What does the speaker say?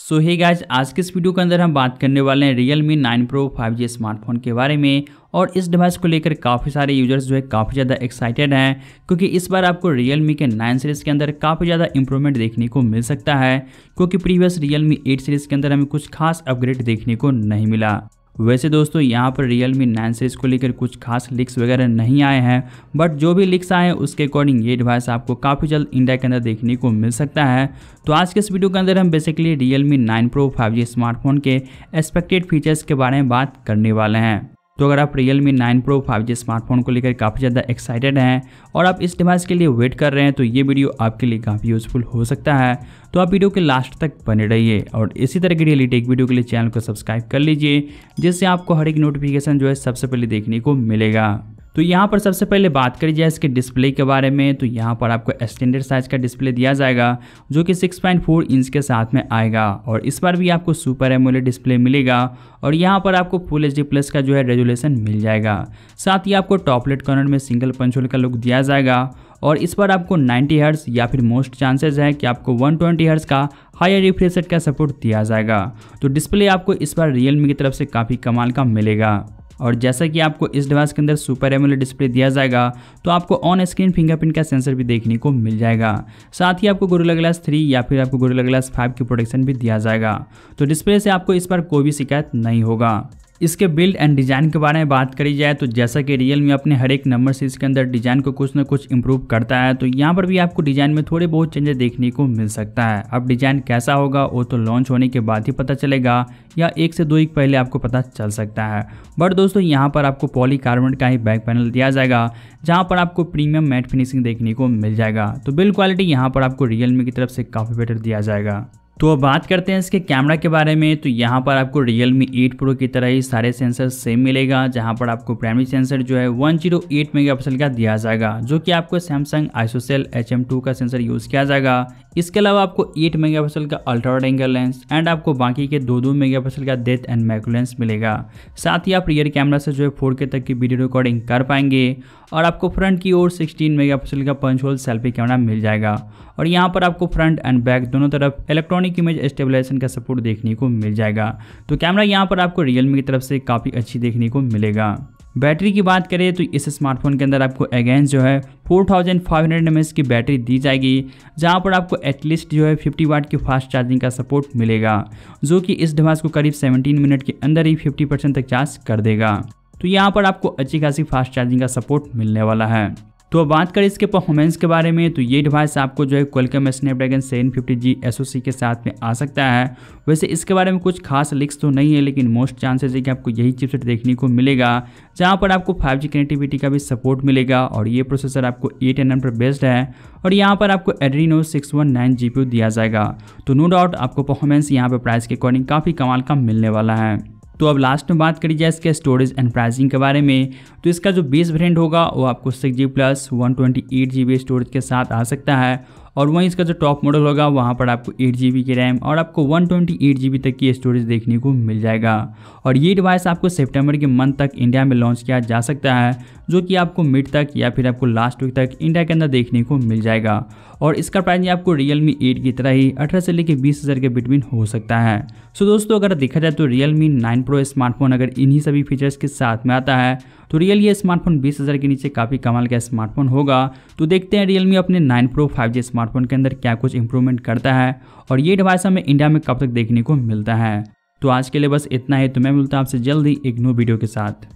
सो hey guys आज के इस वीडियो के अंदर हम बात करने वाले हैं Realme nine pro 5G smartphone के बारे में और इस डिवाइस को लेकर काफ़ी सारे यूज़र्स जो है काफ़ी ज़्यादा एक्साइटेड हैं, क्योंकि इस बार आपको रियल मी के नाइन सीरीज़ के अंदर काफ़ी ज़्यादा इंप्रूवमेंट देखने को मिल सकता है, क्योंकि previous Realme eight series के अंदर हमें कुछ खास अपग्रेड देखने को नहीं मिला। वैसे दोस्तों, यहाँ पर रियल मी नाइन सीरीज़ को लेकर कुछ खास लिक्स वगैरह नहीं आए हैं बट जो भी लिक्स आए हैं, उसके अकॉर्डिंग ये डिवाइस आपको काफ़ी जल्द इंडिया के अंदर देखने को मिल सकता है। तो आज के इस वीडियो के अंदर हम basically Realme nine pro five smartphone के एक्सपेक्टेड फीचर्स के बारे में बात करने वाले हैं। तो अगर आप Realme nine pro five smartphone को लेकर काफ़ी ज़्यादा एक्साइटेड हैं और आप इस डिवाइस के लिए वेट कर रहे हैं तो ये वीडियो आपके लिए काफ़ी यूज़फुल हो सकता है। तो आप वीडियो के लास्ट तक बने रहिए और इसी तरह की रियली टेक वीडियो के लिए चैनल को सब्सक्राइब कर लीजिए, जिससे आपको हर एक नोटिफिकेशन जो है सबसे पहले देखने को मिलेगा। तो यहाँ पर सबसे पहले बात करी जाए इसके डिस्प्ले के बारे में तो यहाँ पर आपको एक्सटेंडेड साइज़ का डिस्प्ले दिया जाएगा, जो कि 6.4 इंच के साथ में आएगा, और इस बार भी आपको सुपर एमोलेड डिस्प्ले मिलेगा, और यहाँ पर आपको फुल एच प्लस का जो है रेजुलेशन मिल जाएगा। साथ ही आपको टॉपलेट कॉर्नर में सिंगल पंचोल का लुक दिया जाएगा, और इस पर आपको 90 हर्ट्स या फिर मोस्ट चांसेस है कि आपको 120 हर्ट्स का हायर रिफ्रेश का सपोर्ट दिया जाएगा। तो डिस्प्ले आपको इस बार रियलमी की तरफ़ से काफ़ी कमाल का मिलेगा। और जैसा कि आपको इस डिवाइस के अंदर सुपर एमोलेड डिस्प्ले दिया जाएगा तो आपको ऑन स्क्रीन फिंगरप्रिंट का सेंसर भी देखने को मिल जाएगा। साथ ही आपको गोरिल्ला ग्लास थ्री या फिर आपको गोरिल्ला ग्लास फाइव की प्रोटेक्शन भी दिया जाएगा। तो डिस्प्ले से आपको इस पर कोई भी शिकायत नहीं होगा। इसके बिल्ड एंड डिज़ाइन के बारे में बात करी जाए तो जैसा कि रियल मी अपने हर एक नंबर सीरीज़ के अंदर डिज़ाइन को कुछ ना कुछ इंप्रूव करता है तो यहाँ पर भी आपको डिज़ाइन में थोड़े बहुत चेंजेस देखने को मिल सकता है। अब डिज़ाइन कैसा होगा, वो तो लॉन्च होने के बाद ही पता चलेगा, या एक से दो वीक पहले आपको पता चल सकता है। बट दोस्तों, यहाँ पर आपको पॉलीकार्बोनेट का ही बैक पैनल दिया जाएगा, जहाँ पर आपको प्रीमियम मैट फिनिशिंग देखने को मिल जाएगा। तो बिल्ड क्वालिटी यहाँ पर आपको रियलमी की तरफ़ से काफ़ी बेटर दिया जाएगा। तो अब बात करते हैं इसके कैमरा के बारे में। तो यहाँ पर आपको Realme 8 Pro की तरह ही सारे सेंसर सेम मिलेगा, जहाँ पर आपको प्राइमरी सेंसर जो है 108 मेगापिक्सल का दिया जाएगा, जो कि आपको Samsung ISOCELL HM2 का सेंसर यूज़ किया जाएगा। इसके अलावा आपको 8 मेगापिक्सल का ultra wide angle lens and आपको बाकी के दो दो मेगापिक्सल का डेथ एंड मैक्रो लेंस मिलेगा। साथ ही आप रियर कैमरा से जो है फोर तक की वीडियो रिकॉर्डिंग कर पाएँगे और आपको फ्रंट की ओर 16 मेगापिक्सल का पंच होल सेल्फी कैमरा मिल जाएगा। और यहाँ पर आपको फ्रंट एंड बैक दोनों तरफ़ इलेक्ट्रॉनिक इमेज स्टेबलाइजेशन का सपोर्ट देखने को मिल जाएगा। तो कैमरा यहाँ पर आपको रियलमी की तरफ़ से काफ़ी अच्छी देखने को मिलेगा। बैटरी की बात करें तो इस स्मार्टफ़ोन के अंदर आपको अगेंस्ट जो है 4500 थाउज़ेंड की बैटरी दी जाएगी, जहाँ पर आपको एटलीस्ट जो है 50 वाट की फास्ट चार्जिंग का सपोर्ट मिलेगा, जो कि इस डिवाइस को करीब 17 मिनट के अंदर ही 50 परसेंट तक चार्ज कर देगा। तो यहाँ पर आपको अच्छी खासी फास्ट चार्जिंग का सपोर्ट मिलने वाला है। तो अब बात करें इसके परफॉर्मेंस के बारे में तो ये डिवाइस आपको जो है Qualcomm Snapdragon seven fifty G S के साथ में आ सकता है। वैसे इसके बारे में कुछ खास लिक्स तो नहीं है, लेकिन मोस्ट चांसेस है कि आपको यही चिपसेट देखने को मिलेगा, जहाँ पर आपको 5G कनेक्टिविटी का भी सपोर्ट मिलेगा और ये प्रोसेसर आपको एट एन पर बेस्ड है और यहाँ पर आपको एड्रीनो सिक्स वन नाइन दिया जाएगा। तो नो डाउट आपको परफॉर्मेंस यहाँ पर प्राइस के अकॉर्डिंग काफ़ी कमाल का मिलने वाला है। तो अब लास्ट में बात करी जाए इसके स्टोरेज एंड प्राइसिंग के बारे में तो इसका जो बेस ब्रेंड होगा वो आपको six G plus one twenty eight G B storage के साथ आ सकता है और वहीं इसका जो टॉप मॉडल होगा, वहाँ पर आपको एट जी की रैम और आपको वन ट्वेंटी तक की स्टोरेज देखने को मिल जाएगा। और ये डिवाइस आपको सेप्टेम्बर के मंथ तक इंडिया में लॉन्च किया जा सकता है, जो कि आपको मिड तक या फिर आपको लास्ट वीक तक इंडिया के अंदर देखने को मिल जाएगा। और इसका प्राइस आपको रियल मी एट की तरह ही अठारह से लेकर बीस हज़ार के बिटवीन हो सकता है। सो दोस्तों, अगर देखा जाए तो Realme nine pro smartphone अगर इन्हीं सभी फीचर्स के साथ में आता है तो रियल ये स्मार्टफ़ोन बीस हज़ार के नीचे काफ़ी कमाल का स्मार्टफ़ोन होगा। तो देखते हैं रियल मी अपने नाइन प्रो फाइव स्मार्टफ़ोन के अंदर क्या कुछ इंप्रूवमेंट करता है और ये डिवाइस हमें इंडिया में कब तक देखने को मिलता है। तो आज के लिए बस इतना ही। तो मैं मिलता हूँ आपसे जल्दी एक नो वीडियो के साथ।